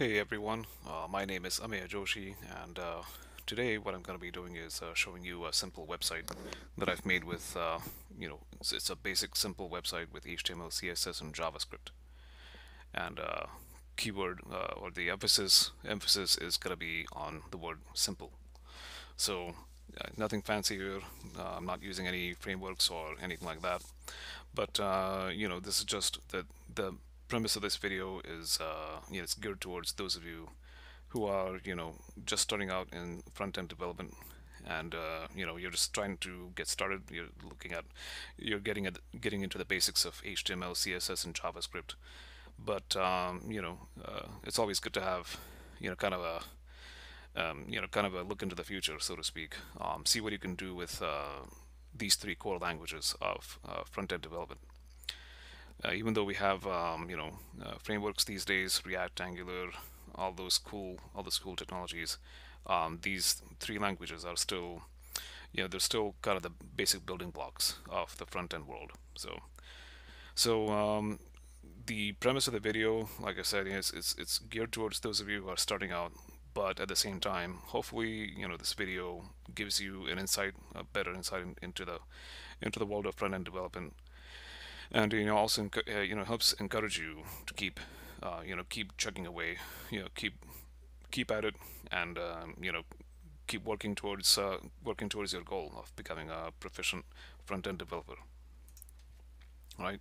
Hey everyone, uh, my name is Ameya Joshi and uh, today what I'm going to be doing is uh, showing you a simple website that I've made with, uh, you know, it's, it's, a basic simple website with HTML, CSS and JavaScript. And uh, keyword uh, or the emphasis emphasis is going to be on the word simple. So nothing fancy here. I'm not using any frameworks or anything like that. But you know, this is just the the premise of this video is uh, know, it's geared towards those of you who are you know just starting out in front-end development and uh, you know you're just trying to get started. You're looking at you're getting at getting into the basics of HTML CSS and JavaScript. But um, you know uh, it's always good to have you know kind of a um, you know kind of a look into the future so to speak. Um, see what you can do with uh, these three core languages of uh, front-end development uh, even though we have um, you know uh, frameworks these days, React, Angular, all those cool all those cool technologies, um, these three languages are still you know they're still kind of the basic building blocks of the front end world. So so um, the premise of the video, like I said, is it's, it's geared towards those of you who are starting out, but at the same time, hopefully, you know, this video gives you an insight, a better insight in, into the into the world of front end development and you know also uh, you know helps encourage you to keep uh, you know keep chugging away you know keep keep at it and um, you know keep working towards uh, working towards your goal of becoming a proficient front-end developer. Right?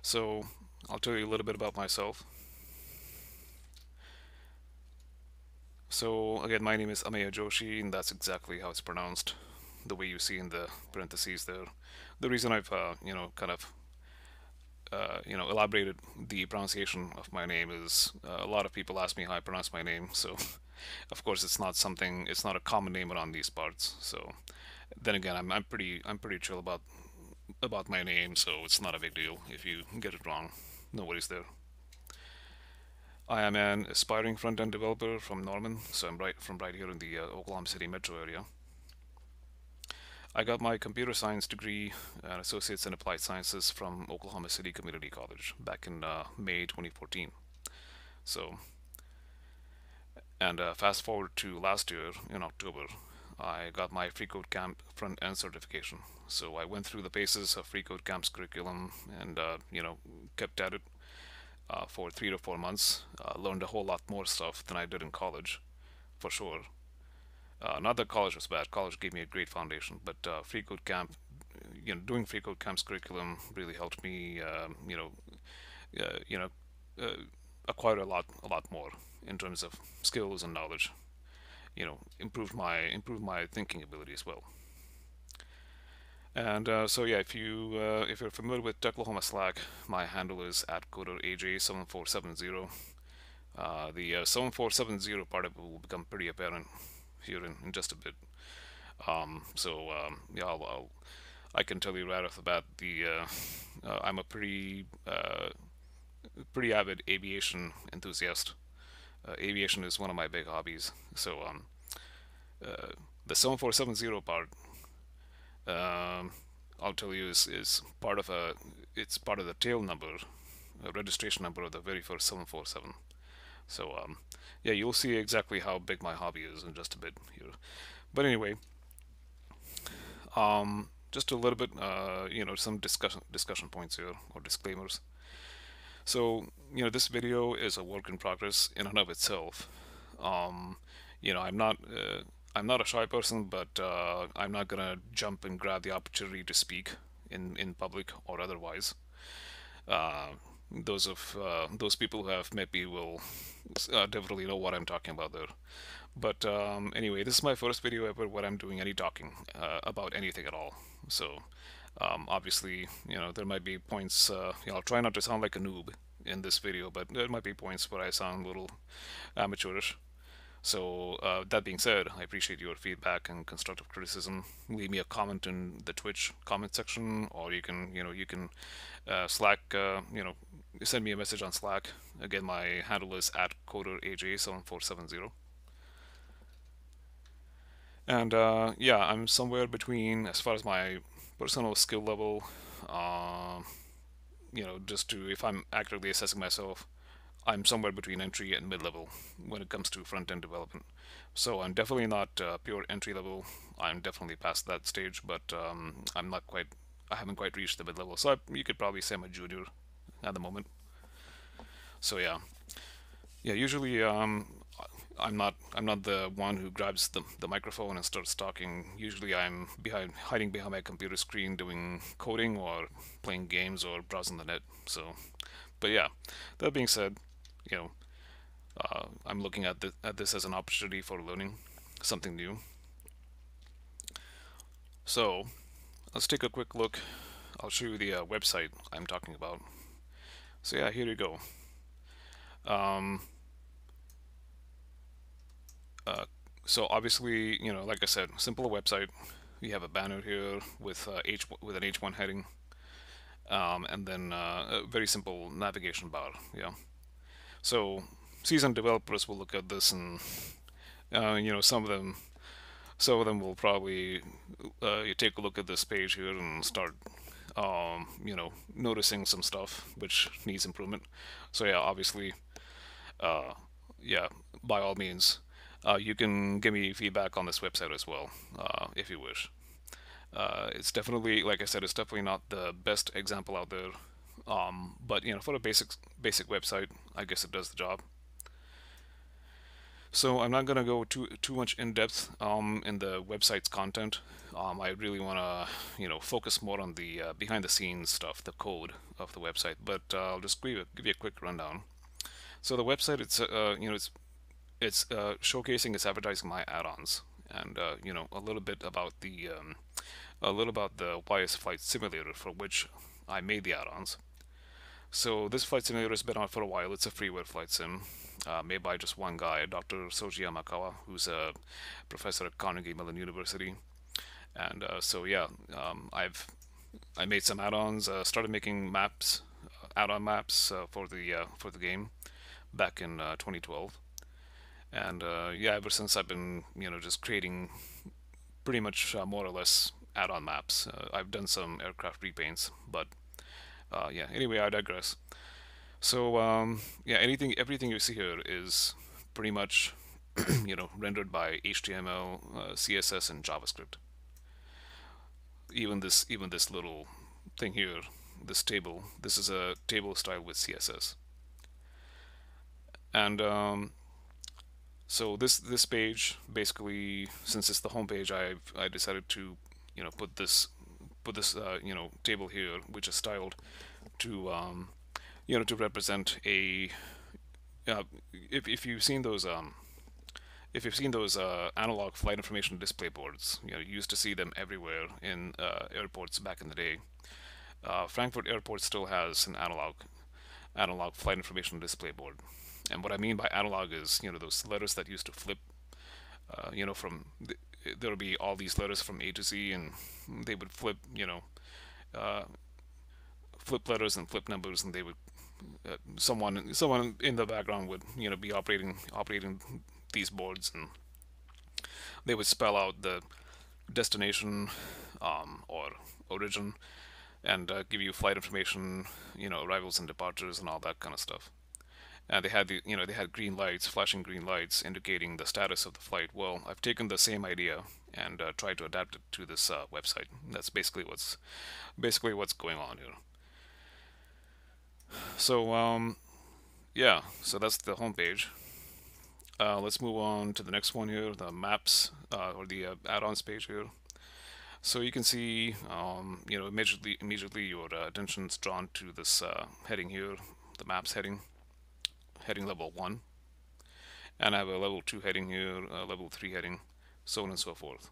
So I'll tell you a little bit about myself. So again my name is Ameya Joshi and that's exactly how it's pronounced. The way you see in the parentheses there. The reason I've uh, you know kind of uh, you know, elaborated the pronunciation of my name is uh, a lot of people ask me how I pronounce my name. So, of course, it's not something, it's not a common name around these parts. So, then again, I'm, I'm pretty, I'm pretty chill about about my name, so it's not a big deal if you get it wrong. No worries there. I am an aspiring front-end developer from Norman, so I'm right from right here in the uh, Oklahoma City metro area. I got my computer science degree and associates in applied sciences from Oklahoma City Community College back in uh, May 2014. So, and uh, fast forward to last year in October, I got my FreeCodeCamp front end certification. So I went through the paces of FreeCodeCamp's curriculum and uh, you know kept at it uh, for three to four months. Uh, learned a whole lot more stuff than I did in college, for sure. Uh, not that college was bad. College gave me a great foundation, but uh, camp, you know, doing free code camp's curriculum really helped me, um, you know, uh, you know, uh, acquire a lot, a lot more in terms of skills and knowledge. You know, improved my improved my thinking ability as well. And uh, so yeah, if you uh, if you're familiar with Techlahoma Slack, my handle is at coderaj7470. Uh, the uh, 7470 part of it will become pretty apparent here in, in just a bit. Um, so um, yeah, I'll, I'll, i can tell you right off the bat, the uh, uh, I'm a pretty uh, pretty avid aviation enthusiast. Uh, aviation is one of my big hobbies. So um, uh, the 7470 part, um, I'll tell you, is, is part of a it's part of the tail number, registration number of the very first 747. So um, yeah, you'll see exactly how big my hobby is in just a bit here. But anyway, um, just a little bit, uh, you know, some discussion discussion points here or disclaimers. So you know, this video is a work in progress in and of itself. Um, you know, I'm not. Uh, I'm not a shy person, but uh, I'm not gonna jump and grab the opportunity to speak in in public or otherwise. Uh, those of uh, those people who have met me will uh, definitely know what I'm talking about there. But um, anyway, this is my first video ever where I'm doing any talking uh, about anything at all. So um, obviously, you know, there might be points. Uh, you know, I'll try not to sound like a noob in this video, but there might be points where I sound a little amateurish. So uh, that being said, I appreciate your feedback and constructive criticism. Leave me a comment in the Twitch comment section, or you can, you know, you can uh, Slack, uh, you know, send me a message on Slack. Again, my handle is at coderaj7470. And uh, yeah, I'm somewhere between, as far as my personal skill level, uh, you know, just to, if I'm accurately assessing myself, I'm somewhere between entry and mid-level when it comes to front-end development. So I'm definitely not uh, pure entry level. I'm definitely past that stage, but um, I'm not quite. I haven't quite reached the mid-level. So I, you could probably say I'm a junior at the moment. So yeah, yeah. Usually, um, I'm not. I'm not the one who grabs the the microphone and starts talking. Usually, I'm behind, hiding behind my computer screen, doing coding or playing games or browsing the net. So, but yeah. That being said, you know, uh, I'm looking at, at this as an opportunity for learning something new. So let's take a quick look. I'll show you the uh, website I'm talking about. So yeah, here you go. Um, uh, so obviously, you know, like I said, simple website. You have a banner here with uh, H with an H1 heading, um, and then uh, a very simple navigation bar. Yeah. So seasoned developers will look at this and uh, you know some of them some of them will probably uh, take a look at this page here and start um, you know noticing some stuff which needs improvement. So yeah obviously uh, yeah by all means uh, you can give me feedback on this website as well uh, if you wish. Uh, it's definitely like I said it's definitely not the best example out there um, but you know for a basic basic website I guess it does the job so I'm not going to go too too much in depth um, in the website's content. Um, I really want to you know focus more on the uh, behind the scenes stuff, the code of the website. But uh, I'll just give you, give you a quick rundown. So the website it's uh, you know it's it's uh, showcasing it's advertising my add-ons and uh, you know a little bit about the um, a little about the YS Flight Simulator for which I made the add-ons. So this flight simulator has been out for a while. It's a freeware flight sim uh, made by just one guy, Dr. Soji Yamakawa, who's a professor at Carnegie Mellon University. And uh, so yeah, um, I've I made some add-ons, uh, started making maps, uh, add-on maps uh, for the uh, for the game back in 2012. And yeah, ever since I've been you know just creating pretty much more or less add-on maps. I've done some aircraft repaints, but uh, yeah anyway I digress. So um, yeah anything everything you see here is pretty much you know rendered by HTML uh, CSS and JavaScript. Even this even this little thing here this table this is a table style with CSS and um, so this this page basically since it's the home page I've I decided to you know put this put this uh, you know table here which is styled to um, you know to represent a uh, if, if you've seen those um, if you've seen those uh, analog flight information display boards you know you used to see them everywhere in uh, airports back in the day. Uh, Frankfurt airport still has an analog analog flight information display board. And what I mean by analog is you know those letters that used to flip uh, you know from the, there would be all these letters from A to Z and they would flip you know uh, flip letters and flip numbers, and they would uh, someone someone in the background would you know be operating operating these boards, and they would spell out the destination um, or origin and uh, give you flight information, you know, arrivals and departures and all that kind of stuff. And they had the, you know, they had green lights, flashing green lights, indicating the status of the flight. Well, I've taken the same idea and uh, tried to adapt it to this uh, website. That's basically what's, basically what's going on here. So, um, yeah, so that's the home page. Uh, let's move on to the next one here, the maps uh, or the uh, add-ons page here. So you can see, um, you know, immediately, immediately your uh, attention's drawn to this uh, heading here, the maps heading, heading level one, and I have a level two heading here, a level three heading, so on and so forth.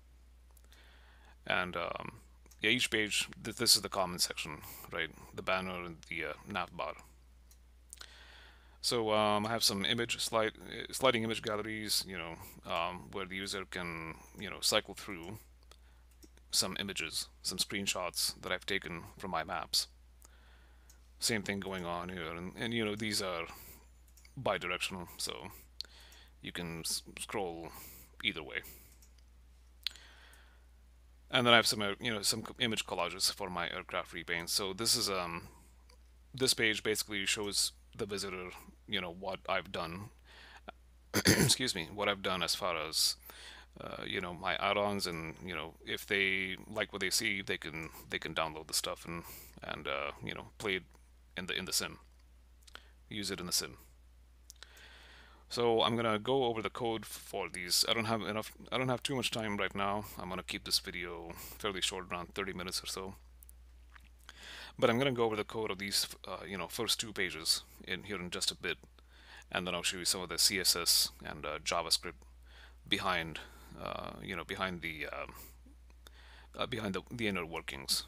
And um, yeah, each page, th this is the comment section, right? The banner and the uh, nav bar. So um, I have some image slide, sliding image galleries, you know, um, where the user can, you know, cycle through some images, some screenshots that I've taken from my maps. Same thing going on here, and, and you know, these are bi-directional, so you can scroll either way. And then I have some, uh, you know, some image collages for my aircraft repaint. So this is um, this page basically shows the visitor, you know, what I've done. excuse me, what I've done as far as uh, you know my add-ons and you know if they like what they see they can they can download the stuff and and uh, you know play it in the in the sim use it in the sim so I'm gonna go over the code for these I don't have enough I don't have too much time right now I'm gonna keep this video fairly short around 30 minutes or so but I'm gonna go over the code of these uh, you know first two pages in here in just a bit and then I'll show you some of the CSS and uh, JavaScript behind uh, you know, behind the um, uh, behind the, the inner workings,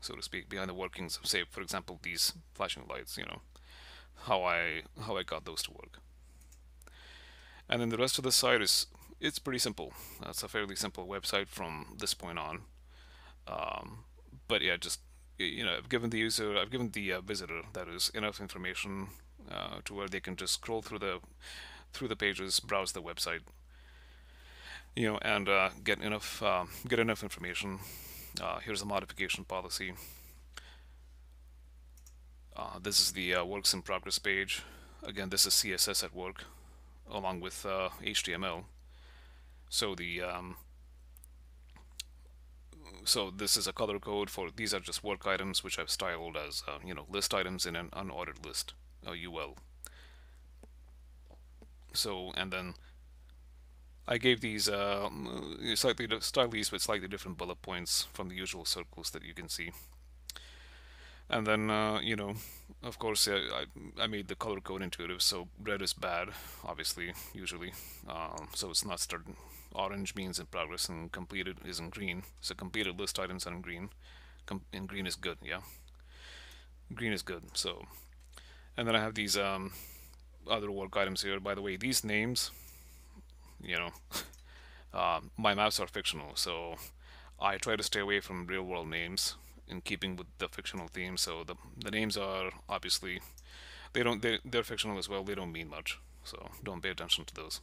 so to speak, behind the workings of, say, for example, these flashing lights. You know, how I how I got those to work. And then the rest of the site is it's pretty simple. It's a fairly simple website from this point on. Um, but yeah, just you know, I've given the user, I've given the uh, visitor that is enough information uh, to where they can just scroll through the through the pages, browse the website, you know, and uh, get enough uh, get enough information. Uh, here's a modification policy. Uh, this is the uh, works in progress page. Again, this is CSS at work, along with HTML. Uh, so the um, so this is a color code for these are just work items which I've styled as you know list items in an unordered list, UL. So and then I gave these uh, slightly these with slightly different bullet points from the usual circles that you can see. And then, uh, you know, of course, I, I made the color code intuitive, so red is bad, obviously, usually. Um, so it's not started. Orange means in progress, and completed is in green. So completed list items are in green. Com in green is good, yeah. Green is good, so. And then I have these um, other work items here. By the way, these names, you know, uh, my maps are fictional, so I try to stay away from real world names in keeping with the fictional theme. So the the names are obviously they don't they they're fictional as well. They don't mean much, so don't pay attention to those.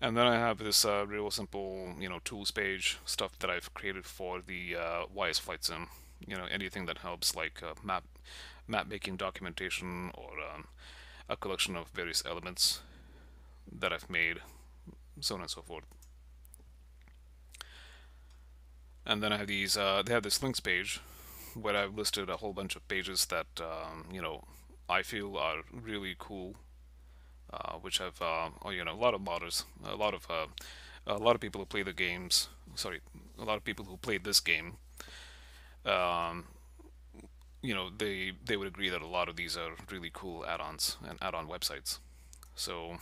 And then I have this uh, real simple, you know, tools page stuff that I've created for the uh, YS Flight Sim. You know, anything that helps like uh, map map making documentation or um, a collection of various elements that I've made, so on and so forth. And then I have these, uh, they have this links page where I've listed a whole bunch of pages that, um, you know, I feel are really cool, uh, which have, uh, oh, you know, a lot of modders, a lot of, uh, a lot of people who play the games, sorry, a lot of people who played this game, um, you know, they, they would agree that a lot of these are really cool add-ons and add-on websites. So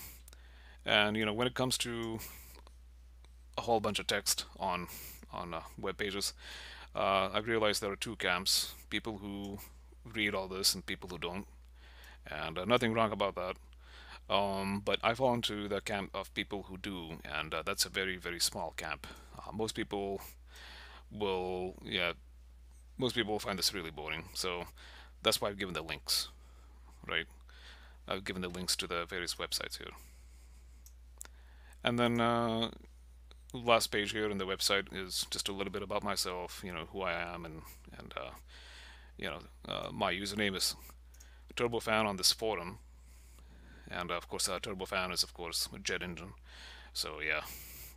and you know, when it comes to a whole bunch of text on on uh, web pages, uh, I've realized there are two camps: people who read all this and people who don't. And uh, nothing wrong about that. Um, but I fall into the camp of people who do, and uh, that's a very, very small camp. Uh, most people will, yeah, most people will find this really boring. So that's why I've given the links, right? I've given the links to the various websites here. And then uh, last page here in the website is just a little bit about myself, you know, who I am, and and uh, you know, uh, my username is Turbofan on this forum, and of course, uh, Turbofan is of course a jet engine. So yeah,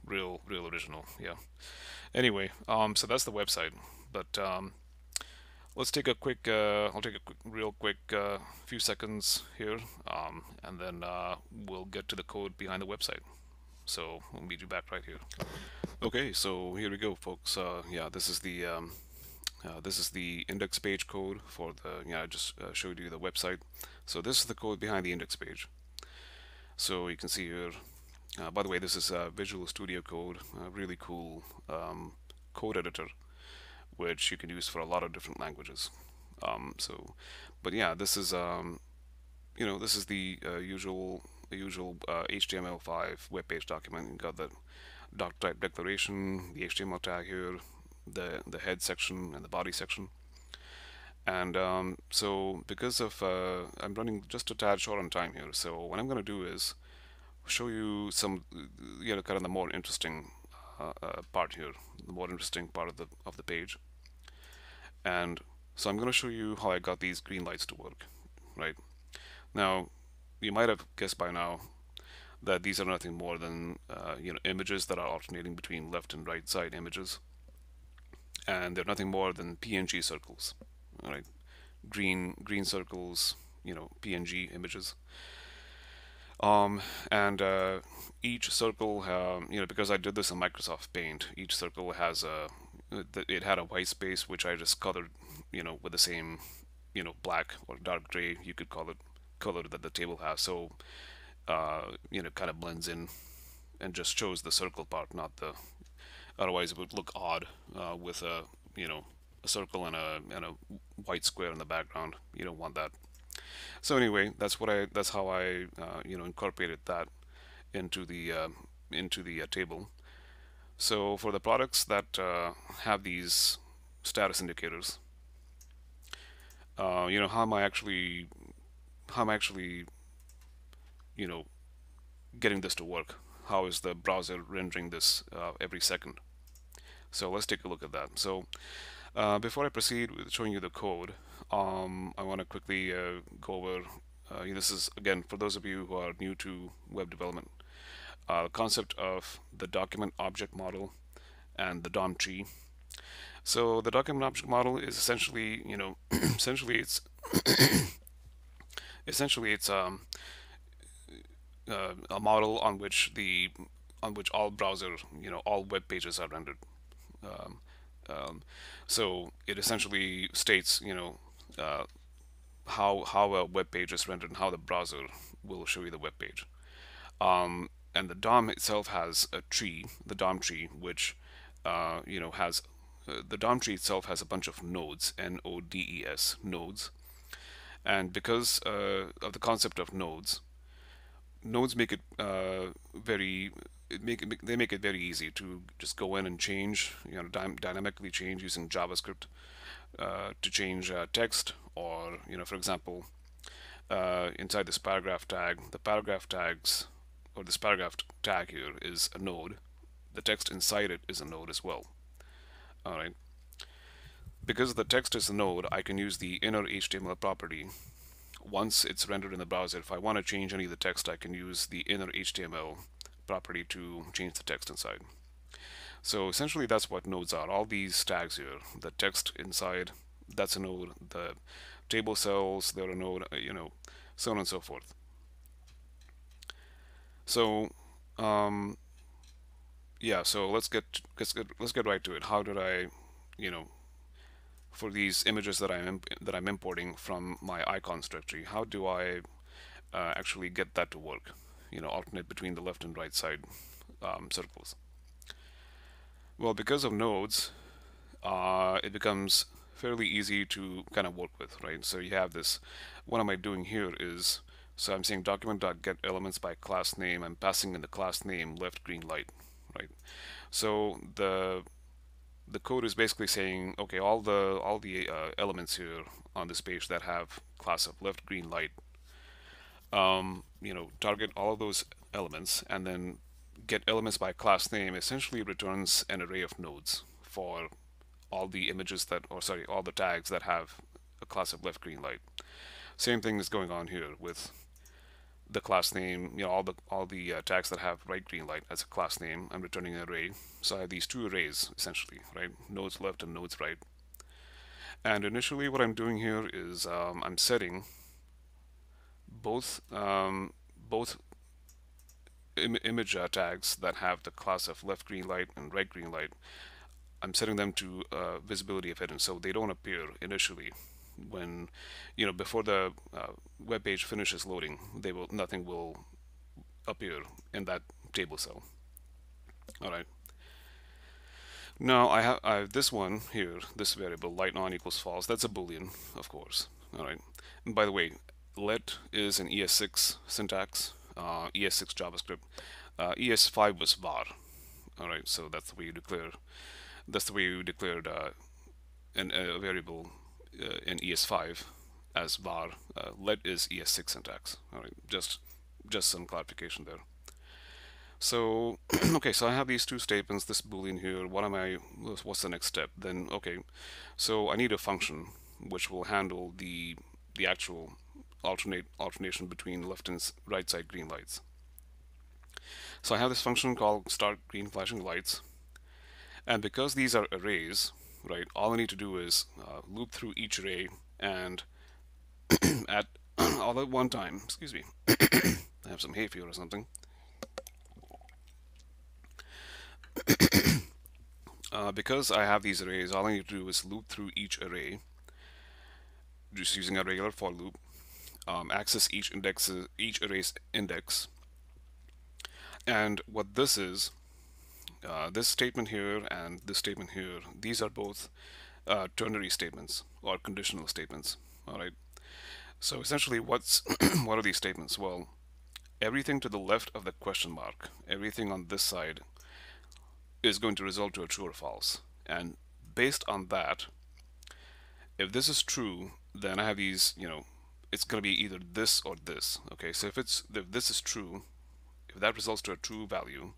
real, real original. Yeah. Anyway, um, so that's the website, but um, let's take a quick. Uh, I'll take a quick, real quick uh, few seconds here, um, and then uh, we'll get to the code behind the website. So we'll meet you back right here. Okay, so here we go, folks. Uh, yeah, this is the um, uh, this is the index page code for the. Yeah, I just uh, showed you the website. So this is the code behind the index page. So you can see here. Uh, by the way, this is Visual Studio Code, a really cool um, code editor, which you can use for a lot of different languages. Um, so, but yeah, this is um, you know this is the uh, usual the usual uh, HTML5 web page document. You got the doc type declaration, the HTML tag here, the the head section and the body section. And um, so because of uh, I'm running just a tad short on time here, so what I'm going to do is show you some you know kind of the more interesting uh, uh, part here, the more interesting part of the of the page. And so I'm going to show you how I got these green lights to work right? Now, you might have guessed by now that these are nothing more than uh, you know images that are alternating between left and right side images. And they're nothing more than PNG circles right? Green green circles you know PNG images. Um, and uh, each circle um, you know because I did this in Microsoft Paint each circle has a it had a white space which I just colored you know with the same you know black or dark gray you could call it color that the table has. So uh, you know kind of blends in and just shows the circle part not the otherwise it would look odd uh, with a you know a circle and a and a white square in the background. You don't want that. So anyway that's what I that's how I uh, you know incorporated that into the uh, into the uh, table. So for the products that uh, have these status indicators uh, you know how am I actually how am actually you know getting this to work. How is the browser rendering this uh, every second? So let's take a look at that. So uh, before I proceed with showing you the code um, I want to quickly uh, go over uh, this is again for those of you who are new to web development uh, the concept of the document object model and the DOM tree. So the document object model is essentially you know essentially it's essentially it's um, uh, a model on which the on which all browser you know all web pages are rendered. Um, um, so it essentially states you know uh, how how a web page is rendered and how the browser will show you the web page. Um, and the DOM itself has a tree the DOM tree which uh, you know has uh, the DOM tree itself has a bunch of nodes N-O-D-E-S nodes and because uh, of the concept of nodes nodes make it uh, very it make it, they make it very easy to just go in and change you know dy dynamically change using JavaScript uh, to change uh, text or you know for example uh, inside this paragraph tag the paragraph tags or this paragraph tag here is a node. The text inside it is a node as well. All right because the text is a node I can use the inner HTML property once it's rendered in the browser, if I want to change any of the text, I can use the inner HTML property to change the text inside. So essentially that's what nodes are. All these tags here, the text inside, that's a node. The table cells, they're a node, uh, you know, so on and so forth. So, um, yeah, so let's get, let's get, let's get right to it. How did I, you know, for these images that I'm that I'm importing from my icons directory, how do I uh, actually get that to work? You know, alternate between the left and right side um, circles. Well, because of nodes, uh, it becomes fairly easy to kind of work with, right? So you have this. What am I doing here is so I'm saying document.get elements by class name. I'm passing in the class name left green light, right? So the the code is basically saying, okay, all the all the uh, elements here on this page that have class of left green light, um, you know, target all of those elements and then get elements by class name essentially returns an array of nodes for all the images that, or sorry, all the tags that have a class of left green light. Same thing is going on here with the class name, you know, all the all the uh, tags that have right green light as a class name, I'm returning an array. So I have these two arrays essentially, right? Nodes left and nodes right. And initially what I'm doing here is um, I'm setting both um, both Im image uh, tags that have the class of left green light and right green light. I'm setting them to uh, visibility of hidden, so they don't appear initially when you know before the uh, web page finishes loading they will nothing will appear in that table cell. All right. Now I have, I have this one here this variable light on equals false. That's a boolean of course. All right. And by the way let is an ES6 syntax uh, ES6 JavaScript. Uh, ES5 was var. All right. So that's the way you declare that's the way you declared uh, an, a variable in ES5 as var. Uh, let is ES6 syntax. All right, just just some clarification there. So, okay, so I have these two statements, this boolean here. What am I? What's the next step? Then, okay, so I need a function which will handle the the actual alternate alternation between left and right side green lights. So I have this function called start green flashing lights. And because these are arrays, right, all I need to do is uh, loop through each array and at all at one time, excuse me, I have some hay fever or something. uh, because I have these arrays, all I need to do is loop through each array just using a regular for loop, um, access each index, each array's index. And what this is, uh, this statement here and this statement here, these are both uh, ternary statements or conditional statements. All right. So essentially, what's what are these statements? Well, everything to the left of the question mark, everything on this side, is going to result to a true or false. And based on that, if this is true, then I have these, you know, it's going to be either this or this. Okay, so if it's if this is true, if that results to a true value,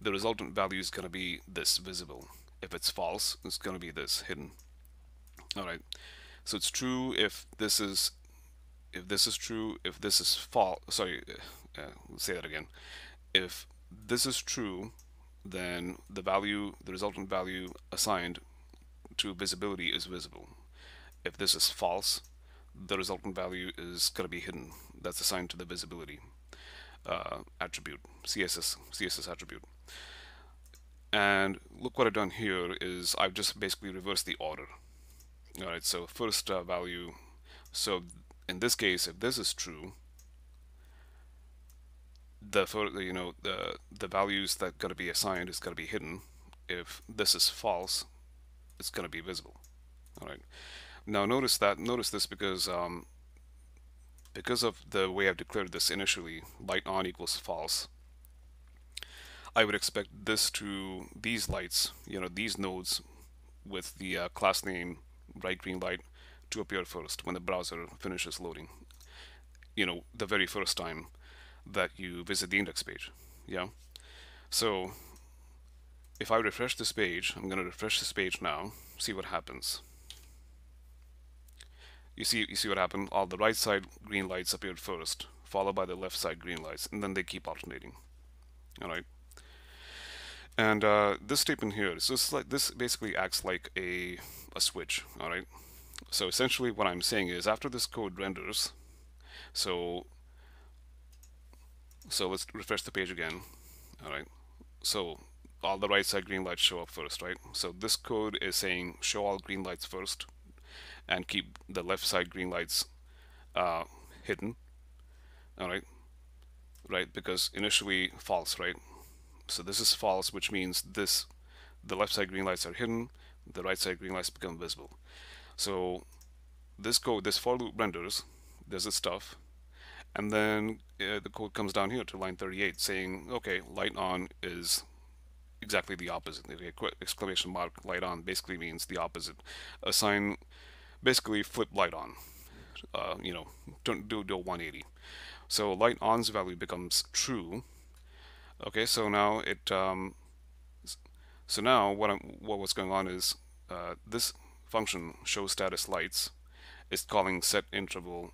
the resultant value is going to be this visible. If it's false, it's going to be this hidden. All right. So it's true if this is if this is true, if this is false. Sorry, uh, uh, say that again. If this is true, then the value, the resultant value assigned to visibility is visible. If this is false, the resultant value is going to be hidden. That's assigned to the visibility uh, attribute, CSS, CSS attribute. And look what I've done here is I've just basically reversed the order. All right, so first uh, value, so in this case, if this is true, the you know the the values that got to be assigned is going to be hidden. If this is false, it's going to be visible. All right. Now notice that notice this because um, because of the way I've declared this initially, light on equals false. I would expect this to these lights, you know, these nodes with the uh, class name bright green light to appear first when the browser finishes loading. You know, the very first time that you visit the index page. Yeah. So if I refresh this page, I'm going to refresh this page now, see what happens you see you see what happened all the right side green lights appeared first followed by the left side green lights and then they keep alternating all right and uh, this statement here so this like this basically acts like a a switch all right so essentially what I'm saying is after this code renders so so let's refresh the page again all right so all the right side green lights show up first right? So this code is saying show all green lights first and keep the left side green lights uh, hidden all right right because initially false right so this is false which means this the left side green lights are hidden the right side green lights become visible so this code this for loop renders does its stuff and then uh, the code comes down here to line 38 saying okay light on is exactly the opposite the exclamation mark light on basically means the opposite assign basically flip light on. Uh, you know, don't do, do a 180. So light on's value becomes true. Okay, so now it, um, so now what I'm, what was going on is uh, this function show status lights is calling set interval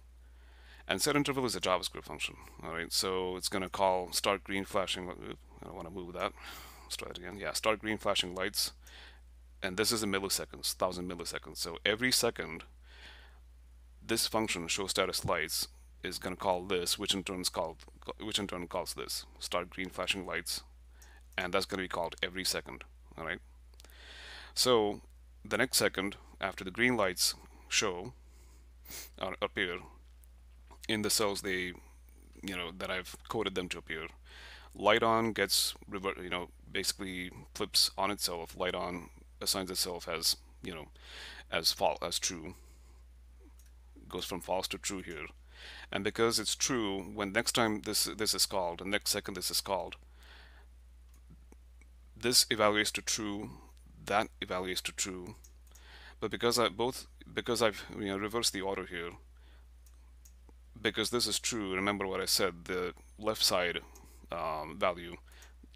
and set interval is a JavaScript function. All right, so it's going to call start green flashing. I don't want to move that. Let's try it again. Yeah, start green flashing lights and this is in milliseconds, 1000 milliseconds. So every second, this function show status lights is going to call this, which in turn is called, which in turn calls this, start green flashing lights, and that's going to be called every second. All right. So the next second, after the green lights show or appear in the cells they, you know, that I've coded them to appear, light on gets revert, you know, basically flips on itself. Light on assigns itself as you know as false as true goes from false to true here and because it's true when next time this this is called and next second this is called this evaluates to true that evaluates to true. But because I both because I've you know reversed the order here because this is true remember what I said the left side um, value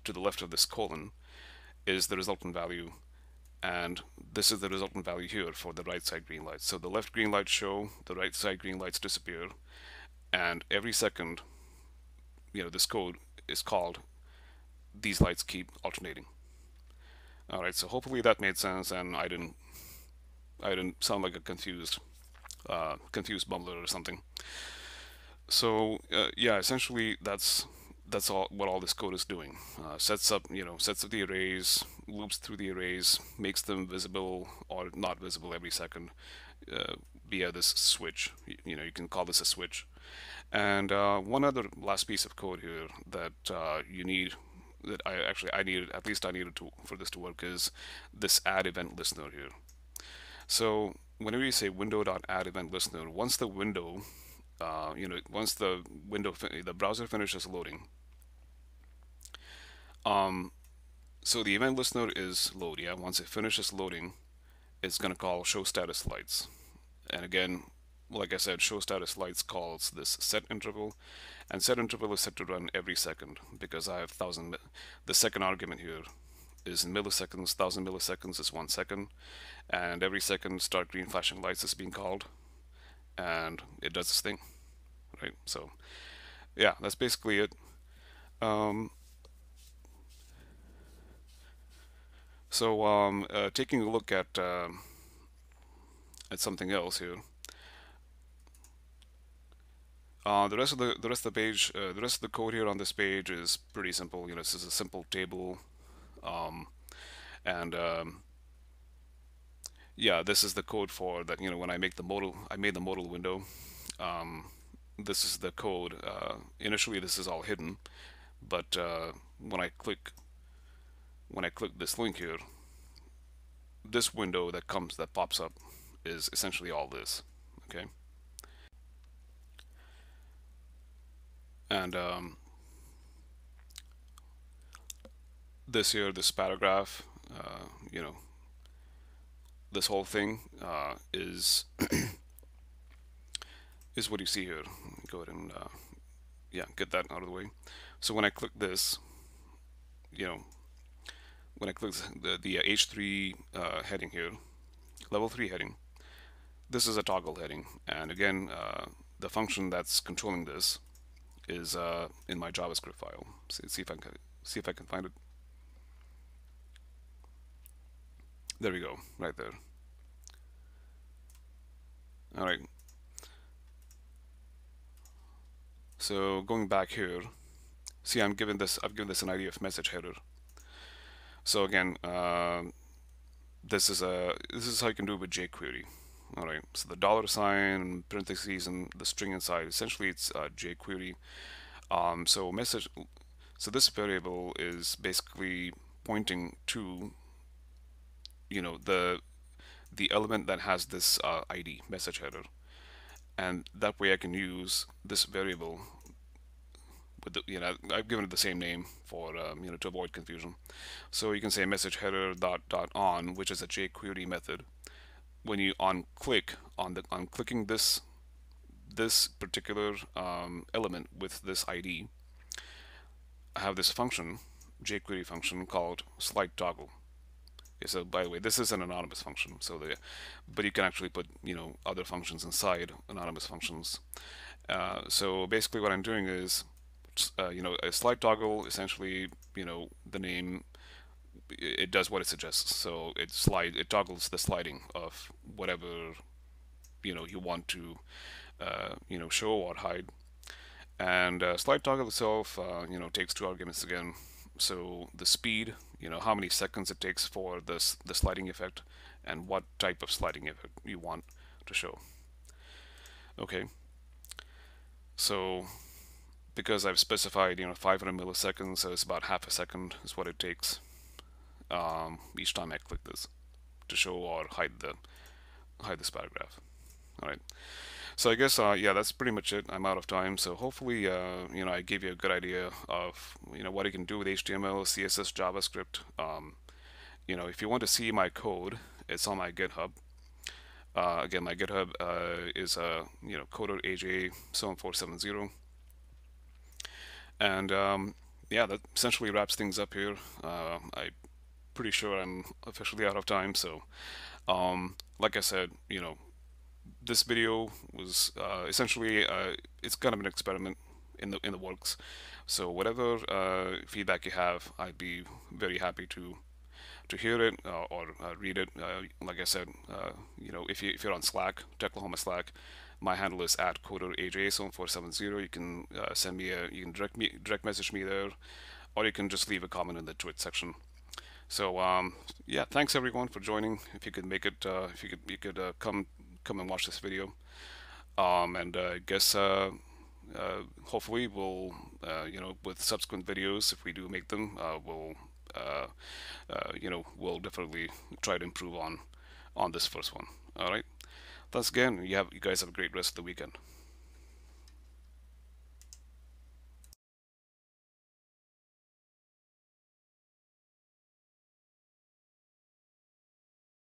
to the left of this colon is the resultant value and this is the resultant value here for the right side green lights. So the left green lights show, the right side green lights disappear, and every second, you know, this code is called these lights keep alternating. All right, so hopefully that made sense, and I didn't, I didn't sound like a confused, uh, confused bumbler or something. So uh, yeah, essentially that's that's all what all this code is doing. Uh, sets up, you know, sets up the arrays, loops through the arrays, makes them visible or not visible every second uh, via this switch. You, you, know, you can call this a switch. And uh, one other last piece of code here that uh, you need that I actually I needed at least I needed to for this to work is this add event listener here. So whenever you say window.add event listener, once the window uh, you know, once the window, the browser finishes loading, um, so the event listener is load, yeah. Once it finishes loading, it's going to call show status lights. And again, like I said, show status lights calls this set interval, and set interval is set to run every second because I have thousand. The second argument here is in milliseconds. Thousand milliseconds is one second, and every second start green flashing lights is being called and it does this thing, right? So yeah, that's basically it. Um, so um, uh, taking a look at uh, at something else here. Uh, the rest of the the rest of the page, uh, the rest of the code here on this page is pretty simple. You know, this is a simple table, um, and um, yeah, this is the code for that. You know, when I make the modal, I made the modal window. Um, this is the code. Uh, initially, this is all hidden, but uh, when I click, when I click this link here, this window that comes that pops up is essentially all this. Okay. And um, this here, this paragraph, uh, you know, this whole thing uh, is is what you see here. Go ahead and uh, yeah, get that out of the way. So when I click this, you know, when I click the, the H3 uh, heading here, level 3 heading, this is a toggle heading. And again, uh, the function that's controlling this is uh, in my JavaScript file. See, see if I can see if I can find it. There we go, right there. All right. So going back here, see I'm giving this, I've given this an ID of message header. So again, uh, this is a this is how you can do it with jQuery. All right. So the dollar sign, and parentheses, and the string inside. Essentially, it's uh, jQuery. Um, so message. So this variable is basically pointing to you know the the element that has this uh, ID message header and that way I can use this variable with the you know I've given it the same name for um, you know to avoid confusion so you can say message header dot dot on which is a jQuery method when you on click on the on clicking this this particular um, element with this ID I have this function jQuery function called slide toggle so by the way, this is an anonymous function. So the, but you can actually put you know other functions inside anonymous functions. Uh, so basically, what I'm doing is, uh, you know, a slide toggle. Essentially, you know, the name it does what it suggests. So it slide it toggles the sliding of whatever you know you want to uh, you know show or hide. And uh, slide toggle itself, uh, you know, takes two arguments again. So the speed you know how many seconds it takes for this the sliding effect and what type of sliding effect you want to show okay so because I've specified you know 500 milliseconds so it's about half a second is what it takes um, each time I click this to show or hide the hide this paragraph all right so I guess, uh, yeah, that's pretty much it. I'm out of time. So hopefully, uh, you know, I gave you a good idea of, you know, what you can do with HTML, CSS, JavaScript. Um, you know, if you want to see my code, it's on my GitHub. Uh, again, my GitHub uh, is, uh, you know, coder AJ7470. And um, yeah, that essentially wraps things up here. Uh, I pretty sure I'm officially out of time. So, um, like I said, you know, this video was uh, essentially uh, it's kind of an experiment in the in the works. So whatever uh, feedback you have, I'd be very happy to to hear it uh, or uh, read it. Like I said, you know, if you if you're on Slack, Techlahoma Slack, my handle is at coderaj7470. You can uh, send me a you can direct me direct message me there, or you can just leave a comment in the tweet section. So um, yeah, thanks everyone for joining. If you could make it, uh, if you could you could uh, come come and watch this video. Um, and uh, I guess uh, uh, hopefully we'll you know with subsequent videos if we do make them we'll you know we'll definitely try to improve on on this first one. All right. Thanks again. You have you guys have a great rest of the weekend.